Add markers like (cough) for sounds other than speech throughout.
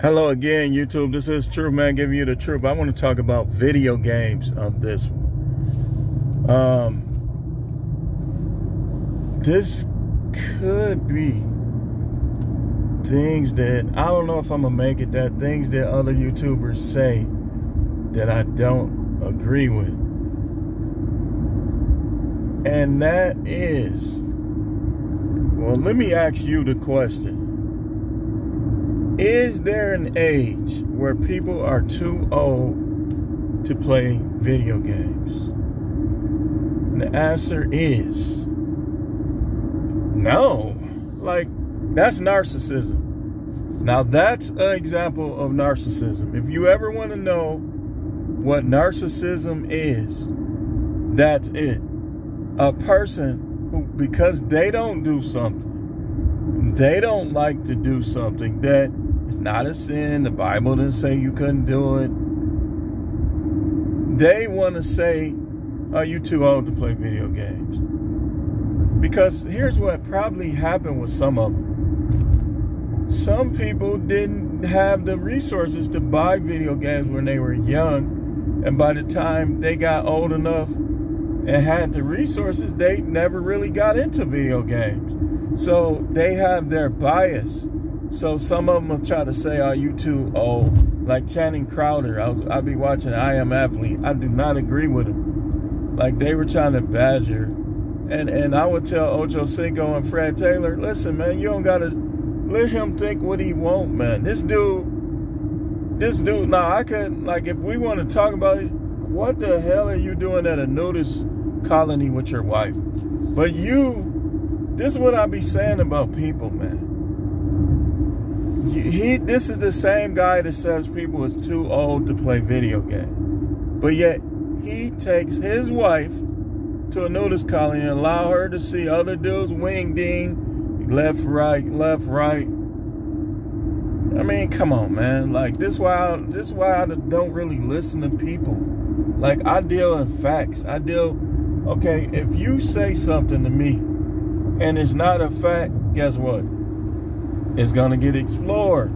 Hello again, YouTube. This is True Man giving you the truth. I want to talk about video games on this one. Um, this could be things that I don't know if I'm gonna make it. That things that other YouTubers say that I don't agree with, and that is, well, let me ask you the question is there an age where people are too old to play video games? And the answer is no. Like, that's narcissism. Now, that's an example of narcissism. If you ever want to know what narcissism is, that's it. A person who, because they don't do something, they don't like to do something that it's not a sin. The Bible didn't say you couldn't do it. They want to say, are you too old to play video games? Because here's what probably happened with some of them. Some people didn't have the resources to buy video games when they were young. And by the time they got old enough and had the resources, they never really got into video games. So they have their bias so some of them will try to say, "Are you too old?" Like Channing Crowder, I'll, I'll be watching I Am Athlete. I do not agree with him. Like they were trying to badger, and and I would tell Ocho Cinco and Fred Taylor, "Listen, man, you don't gotta let him think what he want, man. This dude, this dude. Now I could like if we want to talk about it, what the hell are you doing at a nudist colony with your wife? But you, this is what I be saying about people, man he this is the same guy that says people is too old to play video game But yet he takes his wife to a nudist colony and allow her to see other dudes wing ding, left, right, left, right. I mean, come on, man. Like this why I, this why I don't really listen to people. Like I deal in facts. I deal okay, if you say something to me and it's not a fact, guess what? Is going to get explored.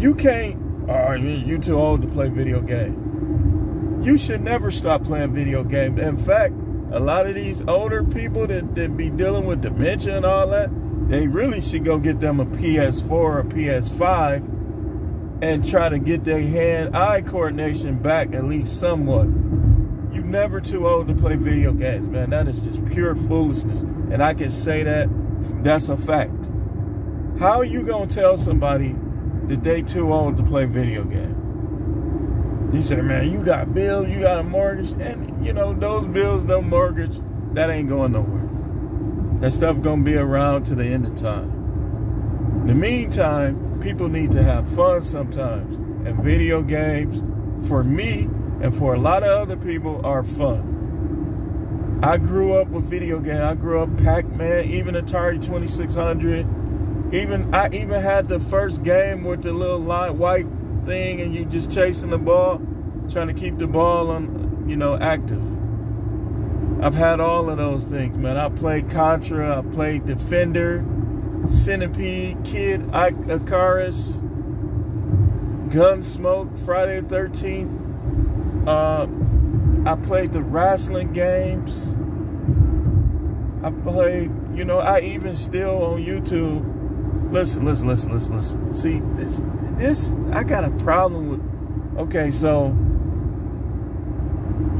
You can't, oh, you too old to play video game. You should never stop playing video games. In fact, a lot of these older people that, that be dealing with dementia and all that, they really should go get them a PS4 or a PS5 and try to get their hand-eye coordination back at least somewhat. You're never too old to play video games, man. That is just pure foolishness. And I can say that that's a fact. How are you gonna tell somebody that they too old to play video game? You say, man, you got bills, you got a mortgage, and you know those bills, no mortgage, that ain't going nowhere. That stuff gonna be around to the end of time. In the meantime, people need to have fun sometimes, and video games, for me and for a lot of other people, are fun. I grew up with video games. I grew up Pac-Man, even Atari 2600 even I even had the first game with the little light white thing, and you just chasing the ball, trying to keep the ball on, you know, active. I've had all of those things, man. I played Contra, I played Defender, Centipede, Kid, Icarus, Gunsmoke, Friday the 13th. Uh, I played the wrestling games. I played, you know, I even still on YouTube listen, listen, listen, listen, listen. See, this, this, I got a problem with. Okay, so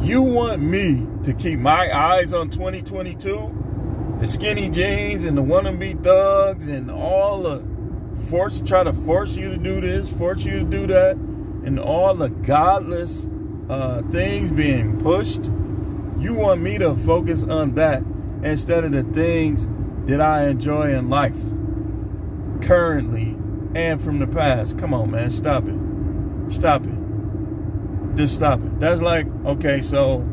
you want me to keep my eyes on 2022? The skinny jeans and the wannabe thugs and all the force, try to force you to do this, force you to do that, and all the godless uh, things being pushed. You want me to focus on that instead of the things that I enjoy in life currently and from the past. Come on, man. Stop it. Stop it. Just stop it. That's like, okay, so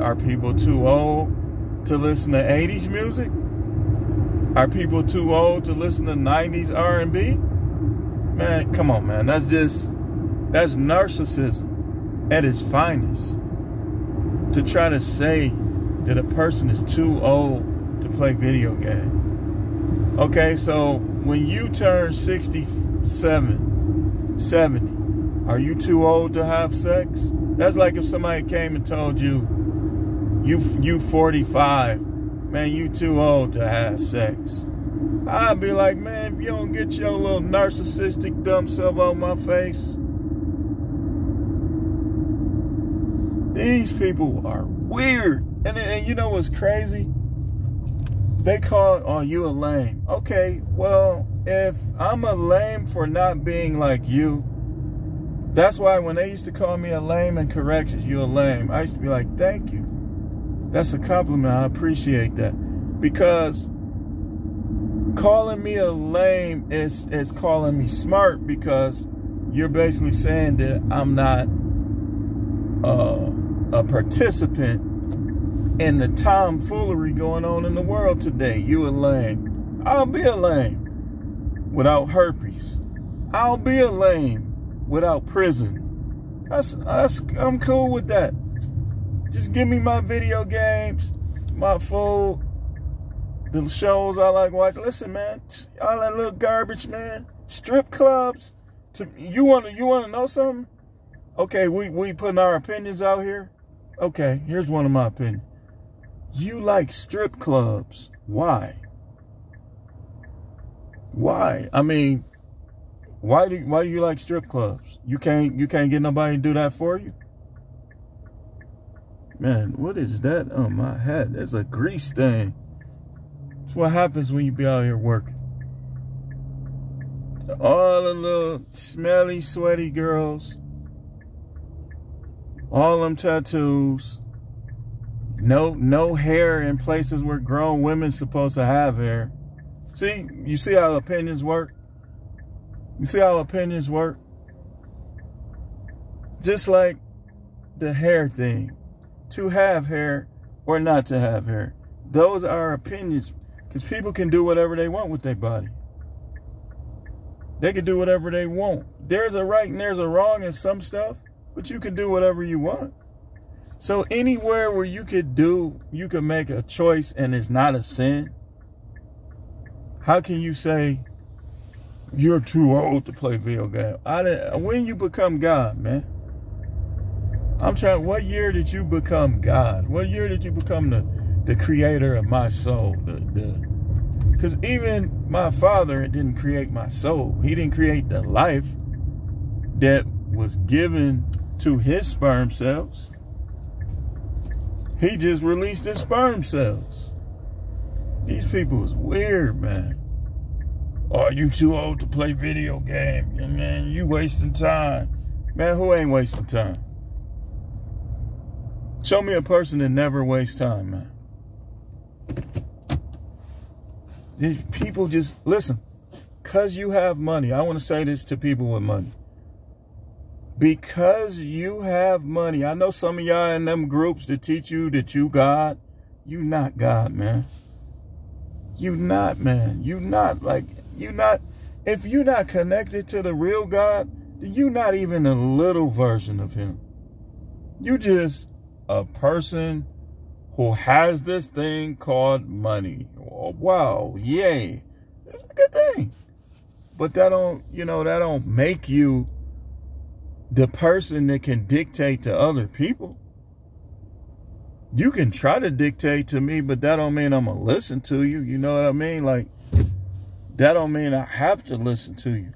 are people too old to listen to 80s music? Are people too old to listen to 90s R&B? Man, come on, man. That's just that's narcissism at its finest. To try to say that a person is too old to play video games. Okay, so when you turn 67 70. Are you too old to have sex? That's like if somebody came and told you, you you 45, man, you too old to have sex. I'd be like, man, if you don't get your little narcissistic dumb self on my face. These people are weird. And, and you know what's crazy? They call, oh, you a lame. Okay, well, if I'm a lame for not being like you, that's why when they used to call me a lame and corrections, you a lame, I used to be like, thank you. That's a compliment. I appreciate that. Because calling me a lame is, is calling me smart because you're basically saying that I'm not uh, a participant in the tomfoolery going on in the world today. You a lame. I'll be a lame without herpes. I'll be a lame without prison. That's, that's I'm cool with that. Just give me my video games, my food, the shows I like watching. Listen, man, all that little garbage, man. Strip clubs. To you want to you want to know something? Okay, we we putting our opinions out here. Okay, here's one of my opinions. You like strip clubs. Why? Why? I mean, why do why do you like strip clubs? You can't you can't get nobody to do that for you? Man, what is that on my head? There's a grease stain. That's what happens when you be out here working. All the little smelly, sweaty girls. All them tattoos no, no hair in places where grown women's supposed to have hair. See, you see how opinions work? You see how opinions work? Just like the hair thing. To have hair or not to have hair. Those are opinions. Because people can do whatever they want with their body. They can do whatever they want. There's a right and there's a wrong in some stuff, but you can do whatever you want. So anywhere where you could do, you could make a choice and it's not a sin. How can you say you're too old to play video game? I didn't, when you become God, man. I'm trying. What year did you become God? What year did you become the the creator of my soul? The the because even my father didn't create my soul. He didn't create the life that was given to his sperm cells. He just released his sperm cells. These people is weird, man. Oh, you too old to play video games. Man, you wasting time. Man, who ain't wasting time? Show me a person that never wastes time, man. These people just, listen, because you have money, I want to say this to people with money because you have money. I know some of y'all in them groups that teach you that you God. You not God, man. You not, man. You not like you not if you not connected to the real God, you not even a little version of him. You just a person who has this thing called money. Wow, yay. It's a good thing. But that don't, you know, that don't make you the person that can dictate to other people. You can try to dictate to me, but that don't mean I'm gonna listen to you. You know what I mean? Like that don't mean I have to listen to you.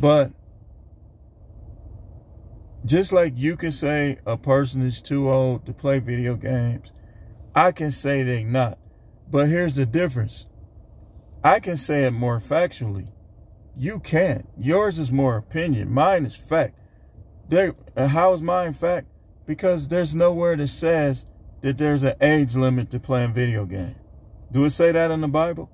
But just like you can say a person is too old to play video games, I can say they're not. But here's the difference. I can say it more factually. You can't. Yours is more opinion. Mine is fact. There, uh, how is mine fact? Because there's nowhere that says that there's an age limit to playing video games. Do it say that in the Bible?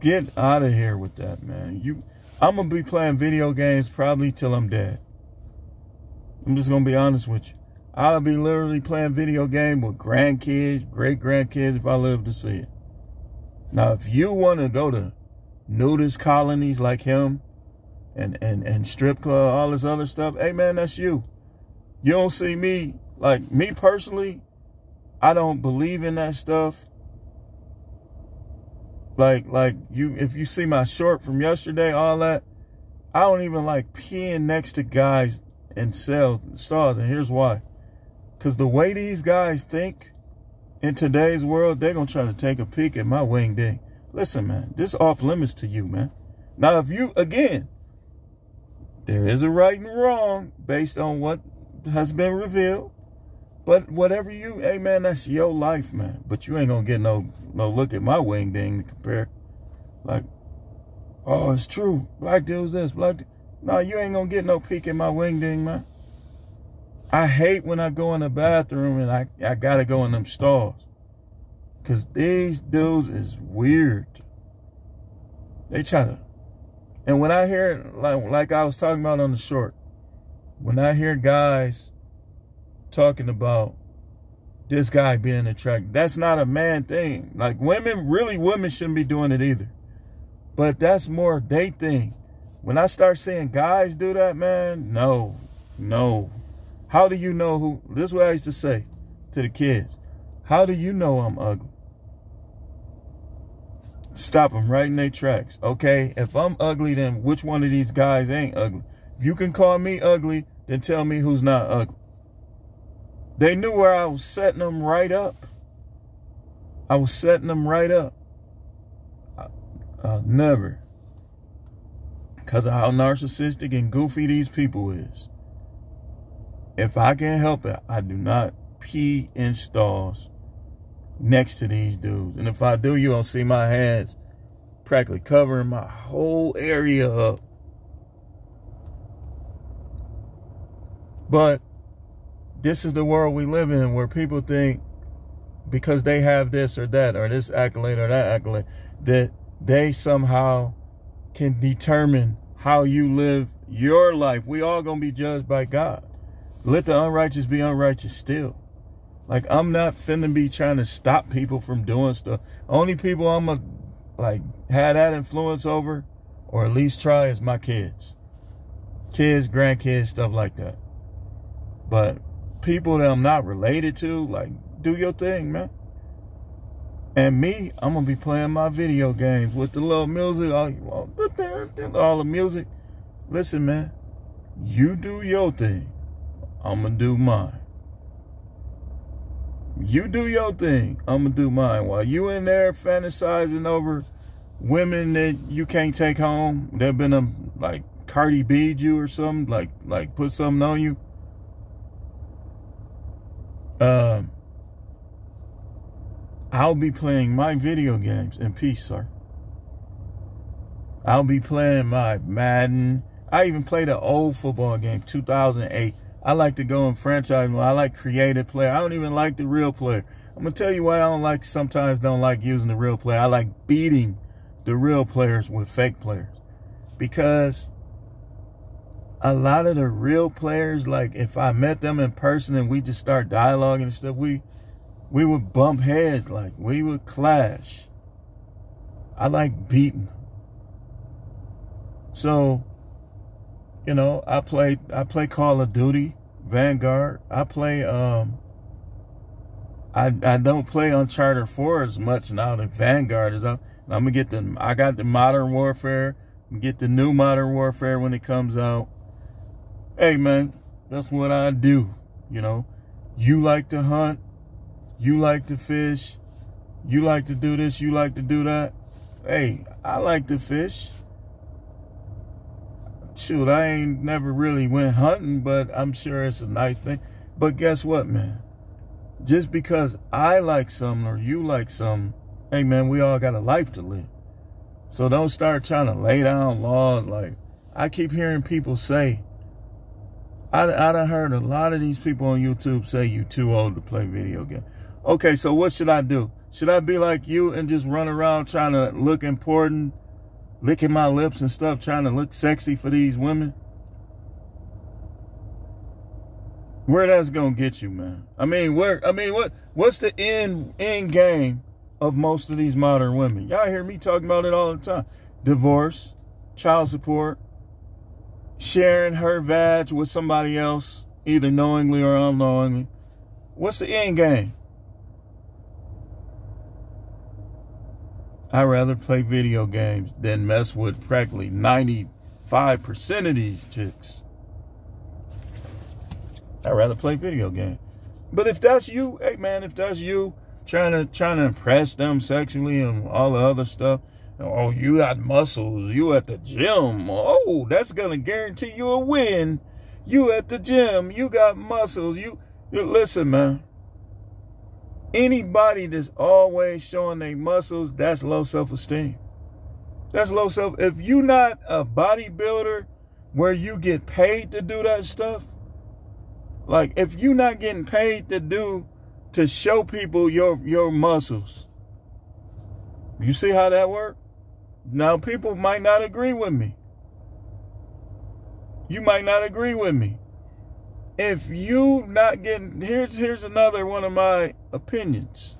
Get out of here with that, man. You, I'm gonna be playing video games probably till I'm dead. I'm just gonna be honest with you. I'll be literally playing video game with grandkids, great grandkids if I live to see it. Now, if you want to go to nudist colonies like him and, and, and strip club, all this other stuff. Hey, man, that's you. You don't see me, like me personally, I don't believe in that stuff. Like, like you, if you see my short from yesterday, all that, I don't even like peeing next to guys and sell stars. And here's why. Because the way these guys think in today's world, they're going to try to take a peek at my wing ding. Listen, man, this off limits to you, man. Now, if you, again, there is a right and wrong based on what has been revealed. But whatever you, hey man, that's your life, man. But you ain't gonna get no no look at my wing ding to compare. Like, oh, it's true. Black deals this, black. No, you ain't gonna get no peek at my wing ding, man. I hate when I go in the bathroom and I, I gotta go in them stalls. Cause these dudes is weird. They try to and when I hear like like I was talking about on the short, when I hear guys talking about this guy being attracted, that's not a man thing. Like women, really women shouldn't be doing it either. But that's more they thing. When I start seeing guys do that, man, no, no. How do you know who? This is what I used to say to the kids. How do you know I'm ugly? Stop them right in their tracks. Okay, if I'm ugly, then which one of these guys ain't ugly? If you can call me ugly, then tell me who's not ugly. They knew where I was setting them right up. I was setting them right up. I'll never. Because of how narcissistic and goofy these people is. If I can't help it, I do not pee in stalls next to these dudes. And if I do, you don't see my hands practically covering my whole area up. But this is the world we live in where people think because they have this or that or this accolade or that accolade that they somehow can determine how you live your life. We all gonna be judged by God. Let the unrighteous be unrighteous still. Like I'm not finna be trying to stop people from doing stuff. Only people I'm a like had that influence over, or at least try, is my kids, kids, grandkids, stuff like that. But people that I'm not related to, like, do your thing, man. And me, I'm gonna be playing my video games with the little music, all, all the music. Listen, man, you do your thing. I'm gonna do mine. You do your thing. I'm gonna do mine. While you in there fantasizing over women that you can't take home, that been a like Cardi B you or something, like like put something on you. Um, I'll be playing my video games in peace, sir. I'll be playing my Madden. I even played an old football game, 2008. I like to go in franchise mode. I like creative player. I don't even like the real player. I'm gonna tell you why I don't like sometimes don't like using the real player. I like beating the real players with fake players. Because a lot of the real players, like if I met them in person and we just start dialoguing and stuff, we we would bump heads, like we would clash. I like beating. So you know, I play I play Call of Duty, Vanguard. I play um I I don't play Uncharted 4 as much now that Vanguard is up. I'm gonna get the I got the Modern Warfare, get the new Modern Warfare when it comes out. Hey man, that's what I do. You know, you like to hunt, you like to fish, you like to do this, you like to do that. Hey, I like to fish shoot, I ain't never really went hunting, but I'm sure it's a nice thing. But guess what, man? Just because I like something or you like something, hey man, we all got a life to live. So don't start trying to lay down laws like I keep hearing people say. I, I done heard a lot of these people on YouTube say you too old to play video games. Okay, so what should I do? Should I be like you and just run around trying to look important licking my lips and stuff, trying to look sexy for these women. Where that's gonna get you, man? I mean, where? I mean, what? What's the end end game of most of these modern women? Y'all hear me talking about it all the time. Divorce, child support, sharing her vag with somebody else, either knowingly or unknowingly. What's the end game? I'd rather play video games than mess with practically 95% of these chicks. I'd rather play video games. But if that's you, hey man, if that's you trying to trying to impress them sexually and all the other stuff, oh, you got muscles, you at the gym. Oh, that's gonna guarantee you a win. You at the gym, you got muscles. You, you listen, man. Anybody that's always showing their muscles, that's low self-esteem. That's low self. If you're not a bodybuilder where you get paid to do that stuff, like if you're not getting paid to do to show people your your muscles, you see how that works? Now people might not agree with me. You might not agree with me if you not getting here's here's another one of my opinions.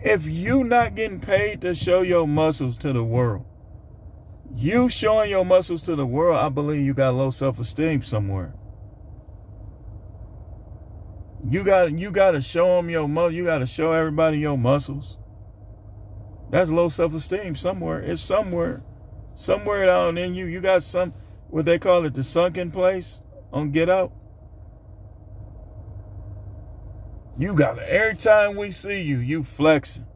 If you not getting paid to show your muscles to the world, you showing your muscles to the world, I believe you got low self-esteem somewhere. You got you got to show them your muscle. You got to show everybody your muscles. That's low self-esteem somewhere. It's somewhere, somewhere down in you. You got some what they call it the sunken place on Get Out. You got it. Every time we see you, you flexing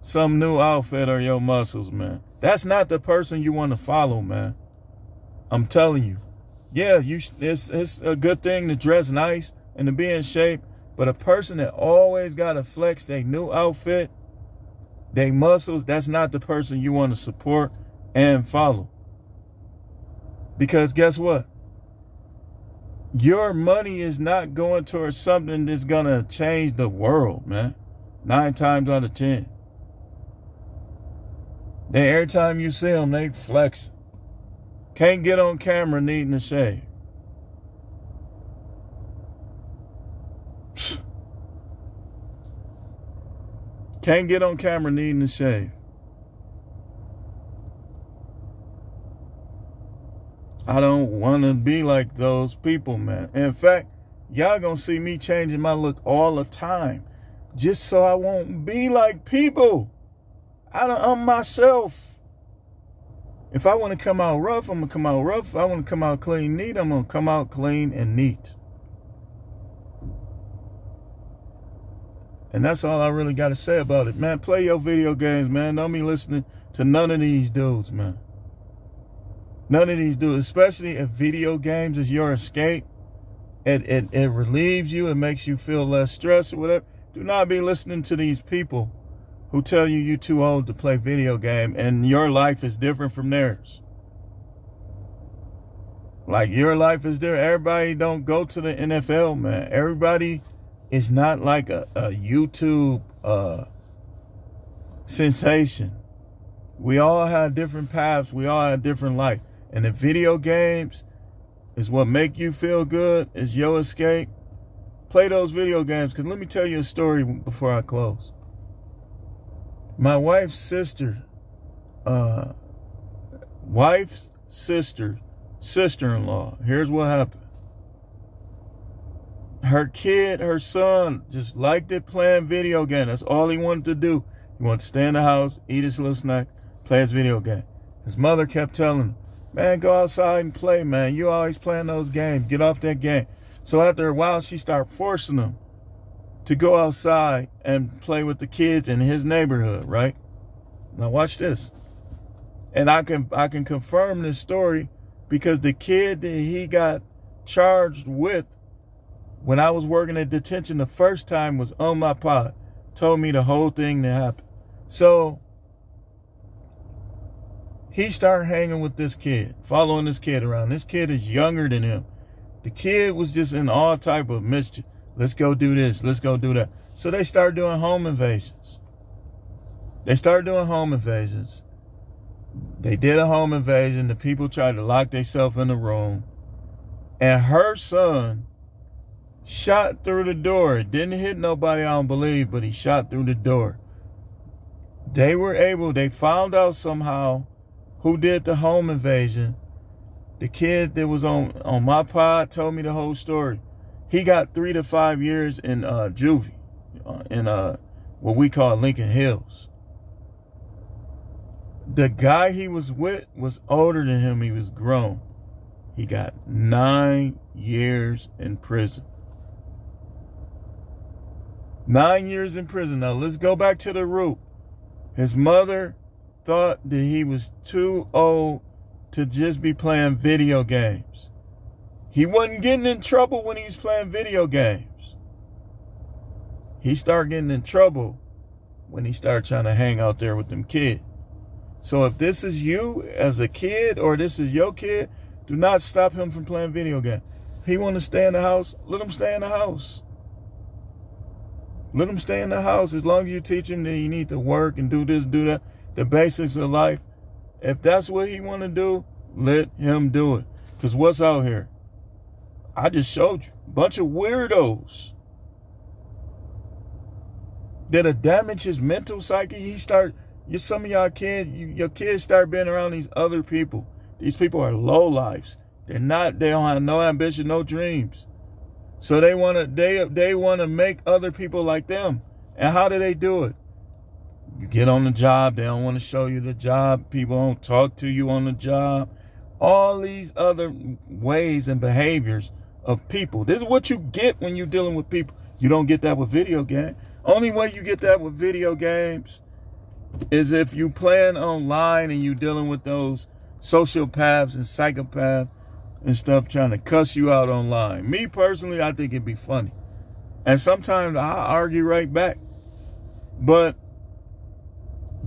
some new outfit or your muscles, man. That's not the person you want to follow, man. I'm telling you. Yeah, you it's it's a good thing to dress nice and to be in shape, but a person that always got to flex their new outfit, their muscles, that's not the person you want to support and follow. Because guess what? Your money is not going towards something that's going to change the world, man. Nine times out of ten. They every time you see them, they flex. Can't get on camera needing to shave. (sighs) Can't get on camera needing to shave. I don't want to be like those people, man. In fact, y'all gonna see me changing my look all the time just so I won't be like people. I don't, I'm um, myself. If I want to come out rough, I'm gonna come out rough. If I want to come out clean, neat, I'm gonna come out clean and neat. And that's all I really got to say about it, man. Play your video games, man. Don't be listening to none of these dudes, man. None of these do, especially if video games is your escape. It, it, it relieves you. It makes you feel less stressed or whatever. Do not be listening to these people who tell you you're too old to play video game and your life is different from theirs. Like your life is different. Everybody don't go to the NFL, man. Everybody is not like a, a YouTube uh, sensation. We all have different paths. We all have different life. And the video games is what make you feel good, is your escape. Play those video games. Because let me tell you a story before I close. My wife's sister, uh, wife's sister, sister-in-law. Here's what happened. Her kid, her son, just liked it playing video game. That's all he wanted to do. He wanted to stay in the house, eat his little snack, play his video game. His mother kept telling him, Man, go outside and play, man. You always playing those games. Get off that game. So after a while, she started forcing him to go outside and play with the kids in his neighborhood, right? Now watch this. And I can I can confirm this story because the kid that he got charged with when I was working at detention the first time was on my pod. Told me the whole thing that happened. So he started hanging with this kid, following this kid around. This kid is younger than him. The kid was just in all type of mischief. Let's go do this. Let's go do that. So they started doing home invasions. They started doing home invasions. They did a home invasion. The people tried to lock themselves in the room. And her son shot through the door. It Didn't hit nobody, I don't believe, but he shot through the door. They were able, they found out somehow who did the home invasion, the kid that was on, on my pod told me the whole story. He got three to five years in uh, juvie, uh, in uh, what we call Lincoln Hills. The guy he was with was older than him. He was grown. He got nine years in prison. Nine years in prison. Now let's go back to the root. His mother thought that he was too old to just be playing video games. He wasn't getting in trouble when he was playing video games. He started getting in trouble when he started trying to hang out there with them kids. So if this is you as a kid or this is your kid, do not stop him from playing video games. He want to stay in the house, let him stay in the house. Let him stay in the house as long as you teach him that he need to work and do this, do that, the basics of life. If that's what he want to do, let him do it. Because what's out here? I just showed you. Bunch of weirdos. That'll damage his mental psyche. He start, you, some of y'all kids, you, your kids start being around these other people. These people are low lives. They're not, they don't have no ambition, no dreams. So they want to they they want to make other people like them. And how do they do it? You get on the job, they don't want to show you the job. People don't talk to you on the job. All these other ways and behaviors of people. This is what you get when you're dealing with people. You don't get that with video games. Only way you get that with video games is if you playing online and you dealing with those sociopaths and psychopaths and stuff trying to cuss you out online. Me personally, I think it'd be funny. And sometimes I argue right back. But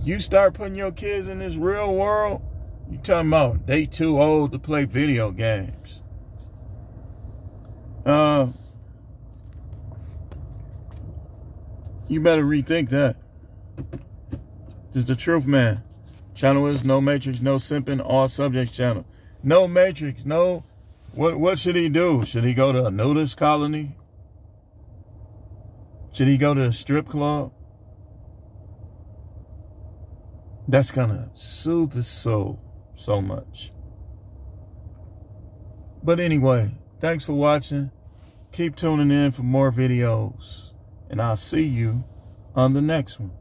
you start putting your kids in this real world, you talking about they too old to play video games. Uh, you better rethink that. This is the truth, man. Channel is no matrix, no simping, all subjects channel. No matrix, no what what should he do? Should he go to a nudist colony? Should he go to a strip club? That's gonna soothe the soul so much. But anyway, thanks for watching. Keep tuning in for more videos. And I'll see you on the next one.